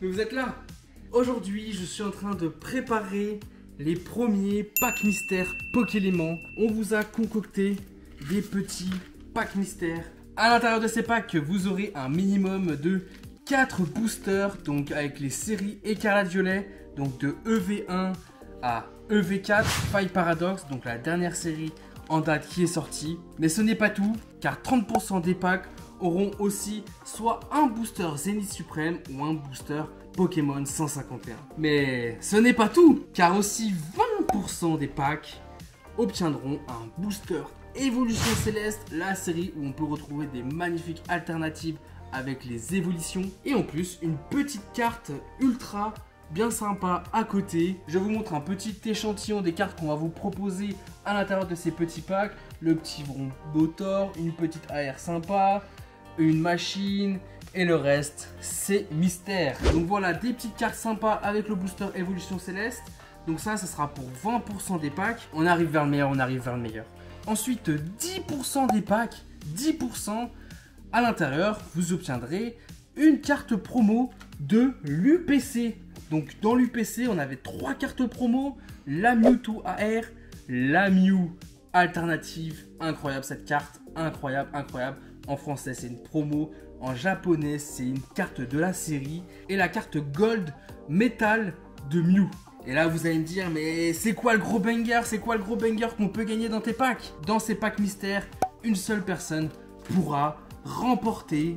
Mais vous êtes là Aujourd'hui, je suis en train de préparer les premiers packs mystères Pokélémon. On vous a concocté des petits packs mystères. À l'intérieur de ces packs, vous aurez un minimum de 4 boosters, donc avec les séries écarlate violet, donc de EV1 à EV4, Five Paradox, donc la dernière série en date qui est sortie. Mais ce n'est pas tout, car 30% des packs auront aussi soit un booster Zenith Suprême ou un booster Pokémon 151. Mais ce n'est pas tout, car aussi 20% des packs obtiendront un booster Évolution Céleste, la série où on peut retrouver des magnifiques alternatives avec les évolutions et en plus une petite carte ultra bien sympa à côté. Je vous montre un petit échantillon des cartes qu'on va vous proposer à l'intérieur de ces petits packs. Le petit Botor, une petite AR sympa, une machine et le reste c'est mystère. Donc voilà des petites cartes sympas avec le booster évolution céleste. Donc ça, ça sera pour 20% des packs. On arrive vers le meilleur, on arrive vers le meilleur. Ensuite, 10% des packs, 10% à l'intérieur, vous obtiendrez une carte promo de l'UPC. Donc dans l'UPC, on avait trois cartes promo, la Mewtwo AR, la Mew alternative, incroyable cette carte, incroyable, incroyable. En français, c'est une promo, en japonais, c'est une carte de la série et la carte Gold Metal de Mew. Et là, vous allez me dire, mais c'est quoi le gros banger? C'est quoi le gros banger qu'on peut gagner dans tes packs? Dans ces packs mystères, une seule personne pourra remporter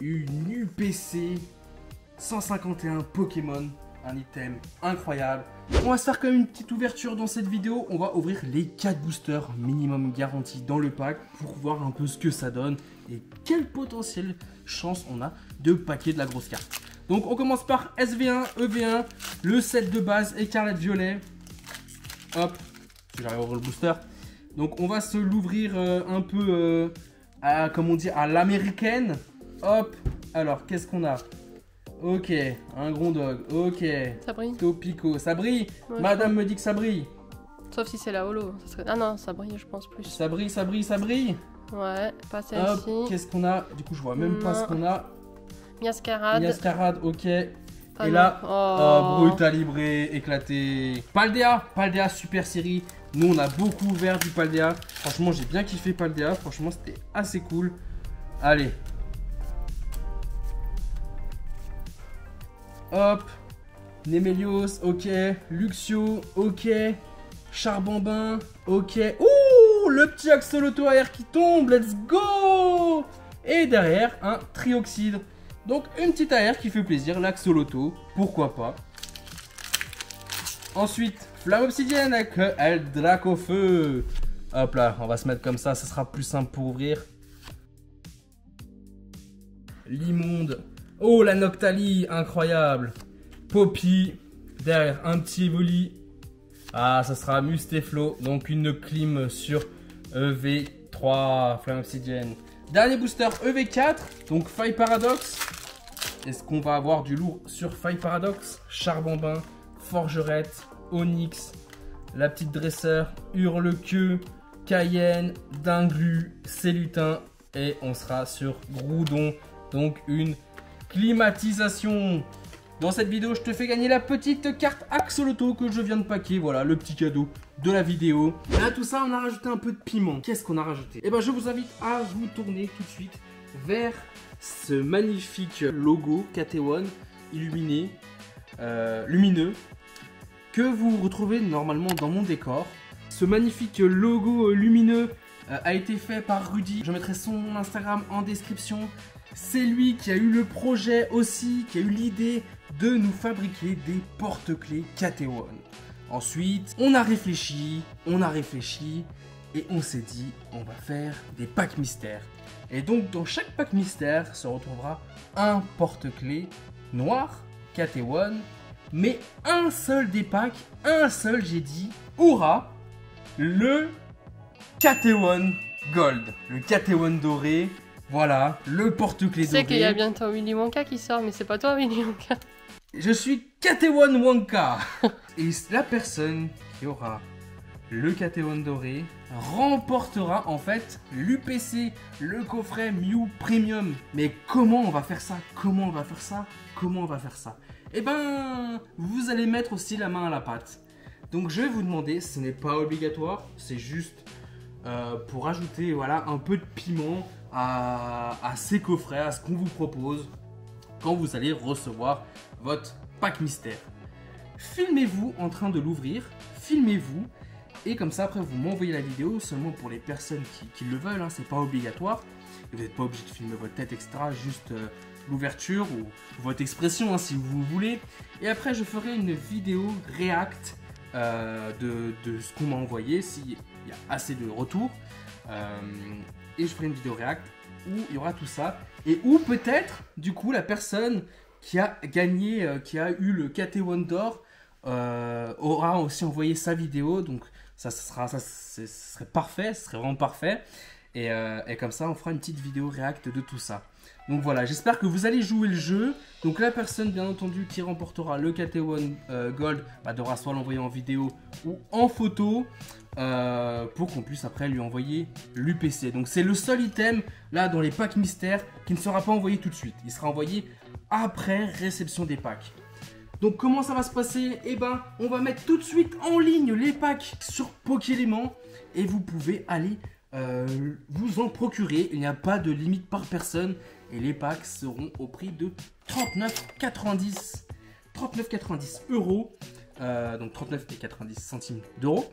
une UPC 151 Pokémon, un item incroyable. On va se faire quand même une petite ouverture dans cette vidéo. On va ouvrir les 4 boosters minimum garantis dans le pack pour voir un peu ce que ça donne et quelle potentielle chance on a de paquer de la grosse carte. Donc on commence par SV1, EV1, le set de base écarlate violet. Hop, j'arrive à ouvrir le booster. Donc on va se l'ouvrir euh, un peu euh, comme on dit, à l'américaine. Hop, alors qu'est-ce qu'on a? Ok, un Grondog, ok. Ça brille Topico, ça brille Madame me dit que ça brille. Sauf si c'est la holo. Ah non, ça brille, je pense plus. Ça brille, ça brille, ça brille Ouais, pas celle-ci. Qu'est-ce qu'on a? Du coup, je vois même pas ce qu'on a. Miascarade. Miascarade, ok. Et là, oh. oh, libré, éclaté. Paldea, Paldea super série. Nous, on a beaucoup ouvert du Paldea. Franchement, j'ai bien kiffé Paldea. Franchement, c'était assez cool. Allez. Hop. Nemelios, ok. Luxio, ok. Charbambin, ok. Ouh, le petit Axolotl AR qui tombe. Let's go Et derrière, un Trioxide. Donc, une petite AR qui fait plaisir. L'Axolotl, pourquoi pas? Ensuite, flamme obsidienne avec El Draco Feu. Hop là, on va se mettre comme ça, ça sera plus simple pour ouvrir. L'immonde. Oh, la Noctali, incroyable. Poppy, derrière un petit Evoli. Ah, ça sera Musteflo, donc une clim sur EV3, flamme obsidienne. Dernier booster EV4, donc Fire Paradox. Est-ce qu'on va avoir du lourd sur Fire Paradox? Charbambin, Forgerette, Onyx, la petite dresseur, Hurle-Queue, Cayenne, Dinglu, Célutin et on sera sur Groudon. Donc une climatisation. Dans cette vidéo, je te fais gagner la petite carte Axoloto que je viens de paquer. Voilà, le petit cadeau de la vidéo. Et à tout ça, on a rajouté un peu de piment. Qu'est-ce qu'on a rajouté? Eh ben, je vous invite à vous tourner tout de suite vers ce magnifique logo KT1 illuminé, euh, lumineux, que vous retrouvez normalement dans mon décor. Ce magnifique logo lumineux euh, a été fait par Rudy. Je mettrai son Instagram en description. C'est lui qui a eu le projet aussi, qui a eu l'idée de nous fabriquer des porte-clés KT1. Ensuite, on a réfléchi, on a réfléchi et on s'est dit on va faire des packs mystères. Et donc dans chaque pack mystère se retrouvera un porte-clés noir KT1 mais un seul des packs, un seul j'ai dit, aura le KT1 Gold, le KT1 doré. Voilà, le porte-clés doré. Tu sais qu'il y a bientôt Willy Wonka qui sort, mais c'est pas toi Willy Wonka. Je suis KT1 Wonka. Et la personne qui aura le Catéon doré remportera en fait l'UPC, le coffret Mew Premium. Mais comment on va faire ça? Comment on va faire ça? Comment on va faire ça? Eh ben, vous allez mettre aussi la main à la pâte. Donc je vais vous demander, ce n'est pas obligatoire, c'est juste euh, pour ajouter voilà, un peu de piment à, ces coffrets, à ce qu'on vous propose quand vous allez recevoir votre pack mystère. Filmez-vous en train de l'ouvrir, filmez-vous et comme ça après vous m'envoyez la vidéo seulement pour les personnes qui, le veulent, hein, c'est pas obligatoire. Vous n'êtes pas obligé de filmer votre tête, etc. Juste euh, l'ouverture ou votre expression hein, si vous voulez. Et après je ferai une vidéo react euh, de, ce qu'on m'a envoyé s'il y a assez de retours. Euh, et je ferai une vidéo react où il y aura tout ça. Et où peut-être du coup la personne qui a gagné, qui a eu le KT1 d'or aura aussi envoyé sa vidéo. Donc ça, sera, ça, serait parfait, ce serait vraiment parfait. Euh, et, comme ça, on fera une petite vidéo react de tout ça. Donc voilà, j'espère que vous allez jouer le jeu. Donc la personne, bien entendu, qui remportera le KT1 euh, Gold bah, devra soit l'envoyer en vidéo ou en photo euh, pour qu'on puisse après lui envoyer l'UPC. Donc c'est le seul item là dans les packs mystères qui ne sera pas envoyé tout de suite. Il sera envoyé après réception des packs. Donc comment ça va se passer? Eh ben, on va mettre tout de suite en ligne les packs sur Pokélément et vous pouvez aller euh, vous en procurer. Il n'y a pas de limite par personne et les packs seront au prix de 39,90 39,90 euros. Euh, donc 39,90 centimes d'euros.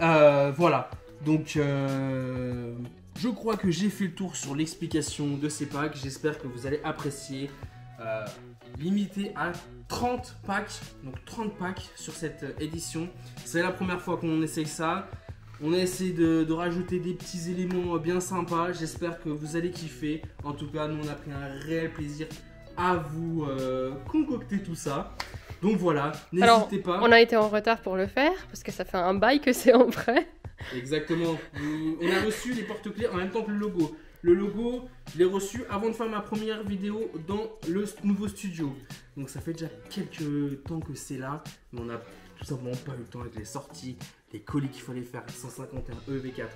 Euh, voilà. Donc je crois que j'ai fait le tour sur l'explication de ces packs. J'espère que vous allez apprécier. limité à 30 packs, donc 30 packs sur cette édition. C'est la première fois qu'on essaye ça. On a essayé de, rajouter des petits éléments bien sympas. J'espère que vous allez kiffer. En tout cas, nous on a pris un réel plaisir à vous euh, concocter tout ça. Donc voilà, n'hésitez pas. On a été en retard pour le faire parce que ça fait un bail que c'est en vrai. Exactement. on a reçu les porte-clés en même temps que le logo. Le logo, je l'ai reçu avant de faire ma première vidéo dans le nouveau studio. Donc ça fait déjà quelques temps que c'est là, mais on n'a tout simplement pas eu le temps avec les sorties, les colis qu'il fallait faire, 151 EV4.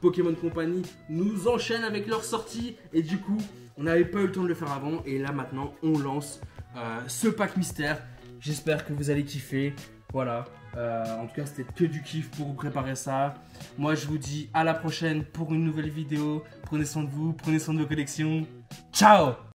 Pokémon Company nous enchaîne avec leurs sorties et du coup, on n'avait pas eu le temps de le faire avant et là maintenant, on lance euh, ce pack mystère. J'espère que vous allez kiffer. Voilà, en tout cas, c'était que du kiff pour vous préparer ça. Moi, je vous dis à la prochaine pour une nouvelle vidéo. Prenez soin de vous, prenez soin de vos collections. Ciao